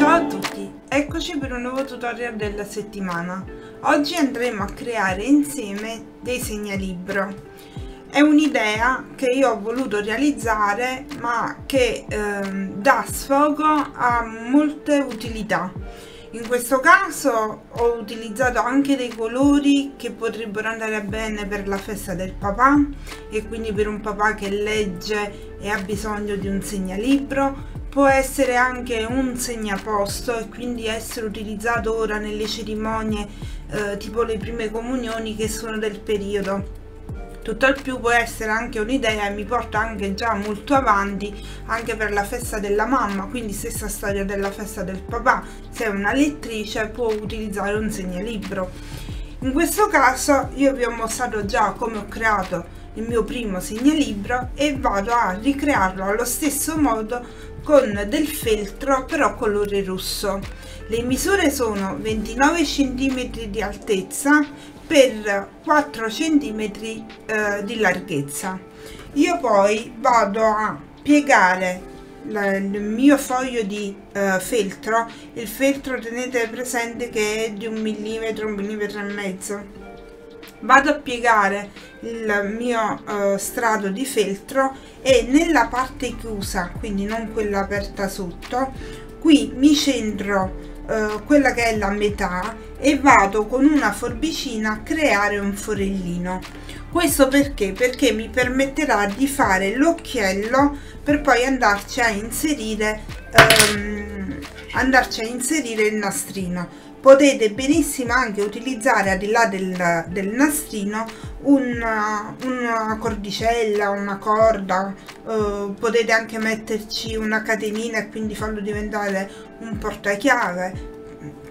Ciao a tutti, eccoci per un nuovo tutorial della settimana. Oggi andremo a creare insieme dei segnalibro. È un'idea che io ho voluto realizzare ma che ehm, dà sfogo a molte utilità. In questo caso ho utilizzato anche dei colori che potrebbero andare bene per la festa del papà e quindi per un papà che legge e ha bisogno di un segnalibro può essere anche un segnaposto e quindi essere utilizzato ora nelle cerimonie eh, tipo le prime comunioni che sono del periodo. Tutt'al più può essere anche un'idea e mi porta anche già molto avanti anche per la festa della mamma. Quindi stessa storia della festa del papà. Se è una lettrice può utilizzare un segnalibro. In questo caso io vi ho mostrato già come ho creato il mio primo segnalibro e vado a ricrearlo allo stesso modo con del feltro però colore rosso. Le misure sono 29 cm di altezza per 4 cm eh, di larghezza. Io poi vado a piegare il mio foglio di uh, feltro. Il feltro tenete presente che è di un millimetro un millimetro e mezzo vado a piegare il mio uh, strato di feltro e nella parte chiusa quindi non quella aperta sotto qui mi centro uh, quella che è la metà e vado con una forbicina a creare un forellino. Questo perché? Perché mi permetterà di fare l'occhiello per poi andarci a inserire um, andarci a inserire il nastrino potete benissimo anche utilizzare al di là del, del nastrino una, una, cordicella, una corda, eh, potete anche metterci una catenina e quindi farlo diventare un portachiave.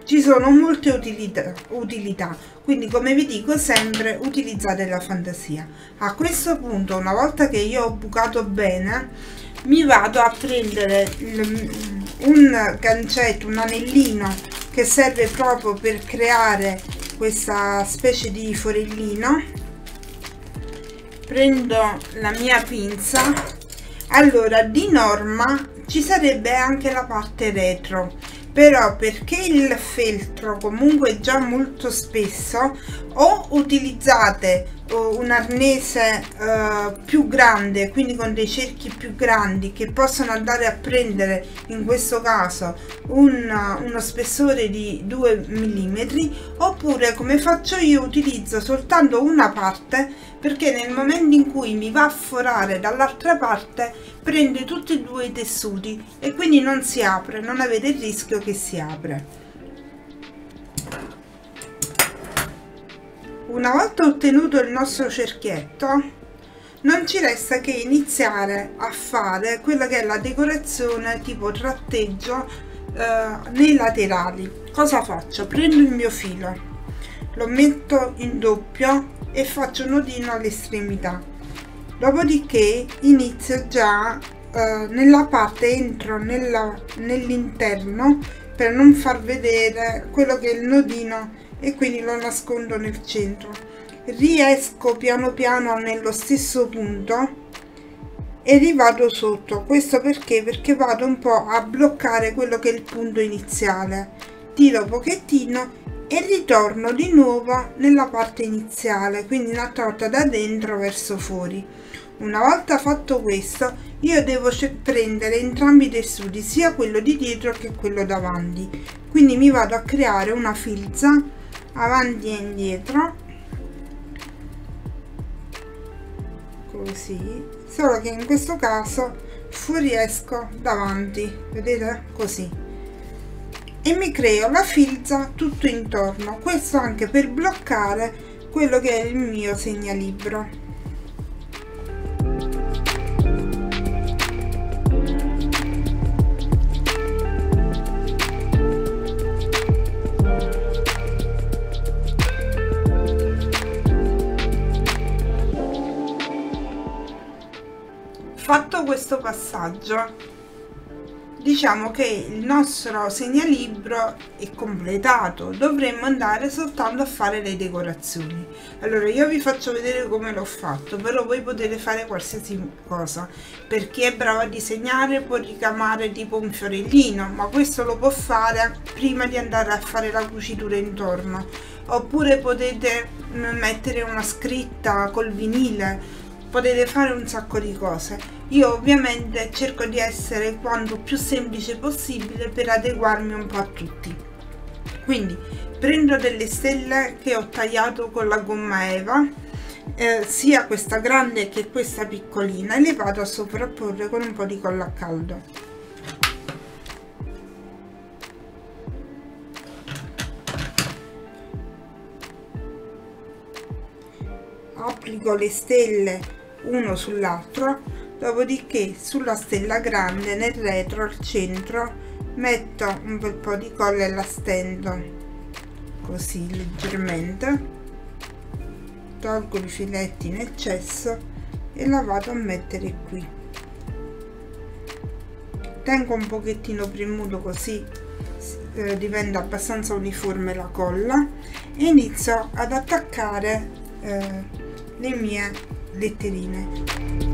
Ci sono molte utilità, utilità, quindi come vi dico sempre utilizzate la fantasia. A questo punto, una volta che io ho bucato bene, mi vado a prendere il, un gancetto, un anellino che serve proprio per creare questa specie di forellino. Prendo la mia pinza. Allora di norma ci sarebbe anche la parte retro però perché il feltro comunque è già molto spesso o utilizzate un arnese uh, più grande quindi con dei cerchi più grandi che possono andare a prendere in questo caso un, uno spessore di 2 mm oppure come faccio io utilizzo soltanto una parte perché nel momento in cui mi va a forare dall'altra parte prende tutti e due i tessuti e quindi non si apre non avete il rischio che si apre Una volta ottenuto il nostro cerchietto, non ci resta che iniziare a fare quella che è la decorazione tipo tratteggio eh, nei laterali. Cosa faccio? Prendo il mio filo, lo metto in doppio e faccio un nodino all'estremità. Dopodiché inizio già eh, nella parte, entro nell'interno per non far vedere quello che è il nodino e quindi lo nascondo nel centro. Riesco piano piano nello stesso punto e rivado sotto. Questo perché? Perché vado un po a bloccare quello che è il punto iniziale. Tiro un pochettino e ritorno di nuovo nella parte iniziale quindi un'altra volta da dentro verso fuori. Una volta fatto questo io devo prendere entrambi i tessuti sia quello di dietro che quello davanti. Quindi mi vado a creare una filza avanti e indietro. Così. Solo che in questo caso fuoriesco davanti. Vedete? Così. E mi creo la filza tutto intorno. Questo anche per bloccare quello che è il mio segnalibro questo passaggio diciamo che il nostro segnalibro è completato dovremmo andare soltanto a fare le decorazioni. Allora io vi faccio vedere come l'ho fatto però voi potete fare qualsiasi cosa per chi è bravo a disegnare può ricamare tipo un fiorellino ma questo lo può fare prima di andare a fare la cucitura intorno. Oppure potete mettere una scritta col vinile potete fare un sacco di cose. Io ovviamente cerco di essere quanto più semplice possibile per adeguarmi un po' a tutti. Quindi prendo delle stelle che ho tagliato con la gomma eva eh, sia questa grande che questa piccolina e le vado a sovrapporre con un po' di colla a caldo. Applico le stelle uno sull'altro dopodiché sulla stella grande nel retro al centro metto un bel po' di colla e la stendo così leggermente tolgo i filetti in eccesso e la vado a mettere qui. Tengo un pochettino premuto così eh, diventa abbastanza uniforme la colla e inizio ad attaccare eh, le mie letterine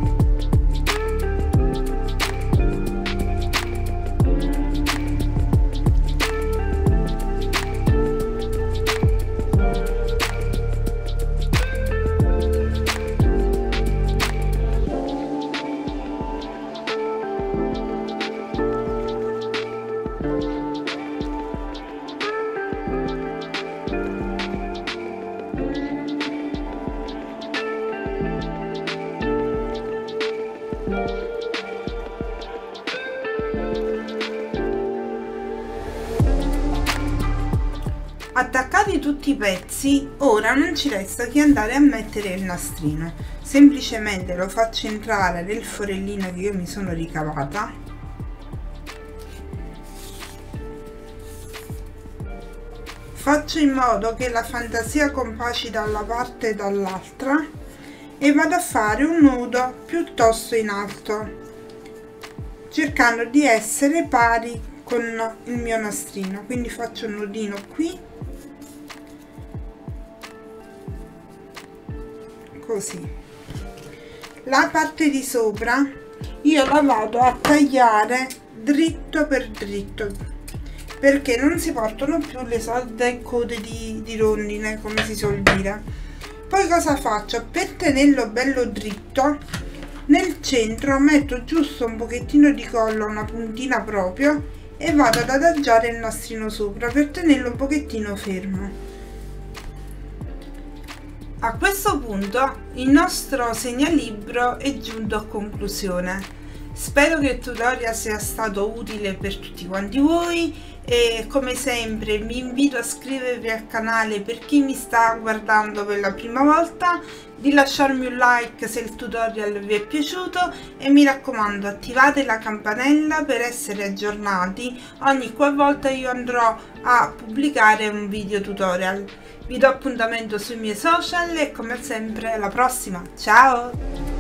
attaccati tutti i pezzi ora non ci resta che andare a mettere il nastrino. Semplicemente lo faccio entrare nel forellino che io mi sono ricavata. Faccio in modo che la fantasia compaci da una parte e dall'altra e vado a fare un nudo piuttosto in alto cercando di essere pari con il mio nastrino. Quindi faccio un nodino qui così. La parte di sopra io la vado a tagliare dritto per dritto perché non si portano più le solite code di, di rondine come si suol dire. Poi cosa faccio? Per tenerlo bello dritto nel centro metto giusto un pochettino di collo una puntina proprio e vado ad adagiare il nastrino sopra per tenerlo un pochettino fermo a questo punto il nostro segnalibro è giunto a conclusione. Spero che il tutorial sia stato utile per tutti quanti voi e come sempre vi invito a iscrivervi al canale per chi mi sta guardando per la prima volta, di lasciarmi un like se il tutorial vi è piaciuto e mi raccomando attivate la campanella per essere aggiornati ogni qualvolta io andrò a pubblicare un video tutorial. Vi do appuntamento sui miei social e come sempre alla prossima, ciao!